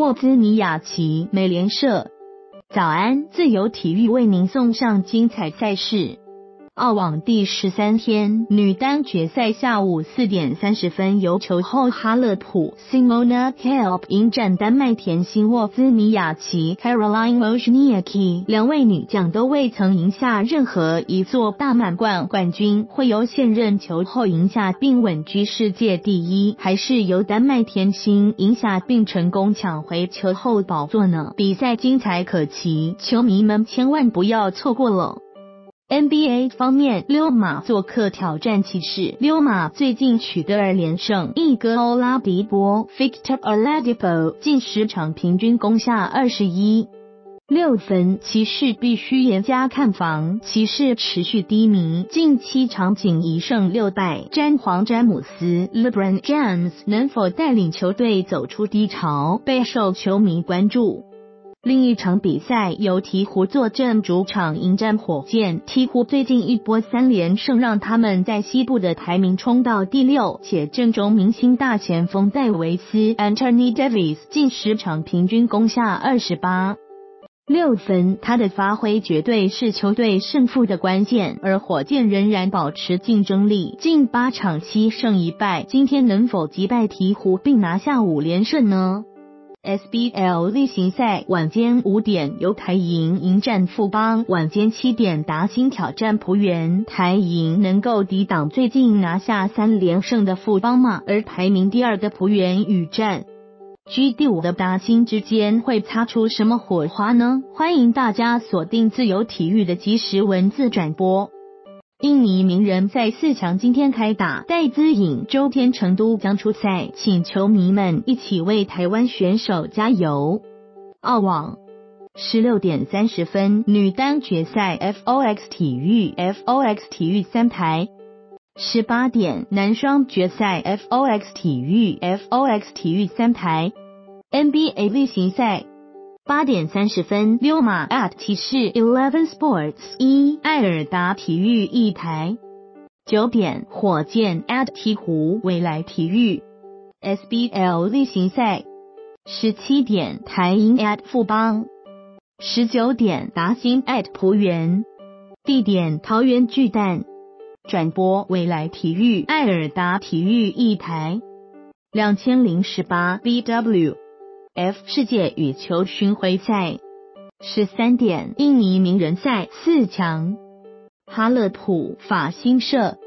沃兹尼亚奇美联社。早安，自由体育为您送上精彩赛事。澳网第十三天女单决赛下午四点三十分由球后哈勒普 Simona Halep 迎战丹麦甜心沃兹尼亚奇 Caroline Wozniacki，两位女将都未曾赢下任何一座大满贯冠军，会由现任球后赢下并稳居世界第一，还是由丹麦甜心赢下并成功抢回球后宝座呢？比赛精彩可期，球迷们千万不要错过了。NBA 方面，溜马做客挑战骑士。溜马最近取得二连胜，一哥欧拉迪波 Victor Oladipo 近十场平均攻下二十一六分，骑士必须严加看防。骑士持续低迷，近七场仅一胜六败。詹皇詹姆斯 LeBron James 能否带领球队走出低潮，备受球迷关注。另一场比赛由鹈鹕坐镇主场迎战火箭。鹈鹕最近一波三连胜让他们在西部的排名冲到第六，且阵中明星大前锋戴维斯 Anthony Davis 近十场平均攻下二十八六分，他的发挥绝对是球队胜负的关键。而火箭仍然保持竞争力，近八场七胜一败，今天能否击败鹈鹕并拿下五连胜呢？SBL 例行赛晚间五点由台银迎战富邦，晚间七点达兴挑战浦原。台银能够抵挡最近拿下三连胜的富邦吗？而排名第二的浦原与战 G 第五的达兴之间会擦出什么火花呢？欢迎大家锁定自由体育的即时文字转播。印尼名人在四强今天开打，戴资颖、周天成都将出赛，请球迷们一起为台湾选手加油。澳网十六点三十分女单决赛，FOX 体育 FOX 体育三台；十八点男双决赛，FOX 体育 FOX 体育三台；NBA 例行赛。八点三十分，溜马 at 骑士 Eleven Sports 一艾尔达体育一台。九点，火箭 at 鹈鹕未来体育 SBL 例行赛。十七点，台银 at 富邦。十九点，达兴 at 浦原。地点，桃园巨蛋。转播，未来体育艾尔达体育一台。两千零十八 BW。F 世界羽球巡回赛十三点，印尼名人赛四强，哈勒普法新社。